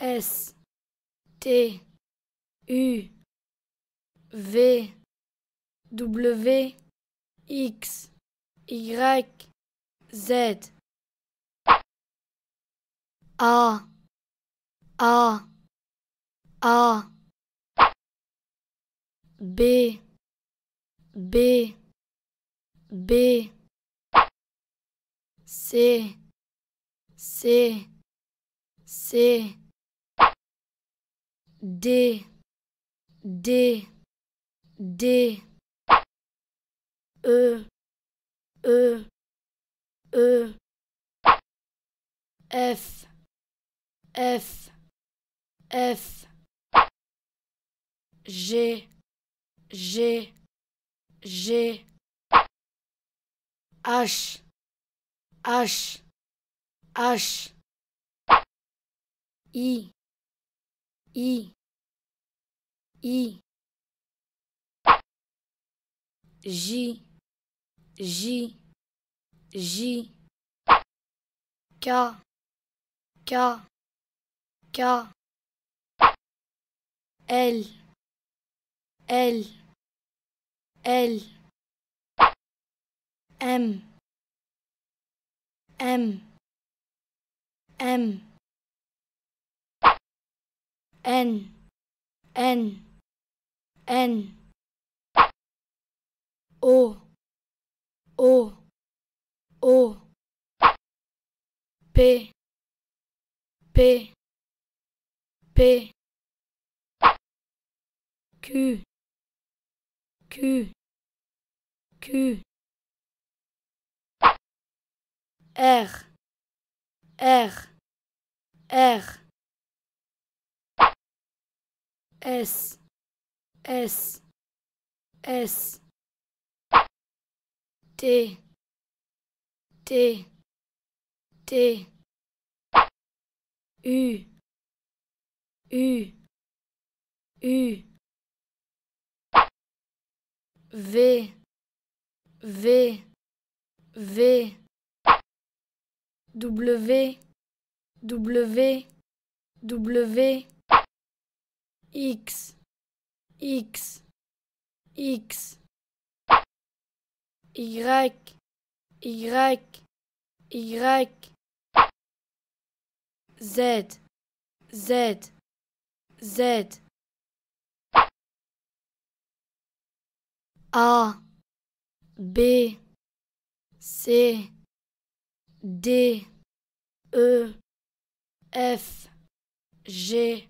S T U V W X Y Z A A A B B B C C C D D D E E E F F F G G G H H H I I. I. J. J. J. K. K. K. L. L. L. M. M. M N. N. N. O. O. O. P. P. P. Q. Q. Q. R. R. R S S S T T T U U U V V V W W W X. X. X. Y. Y. Y Z. Z. Z. A. B. C. D. E. F. G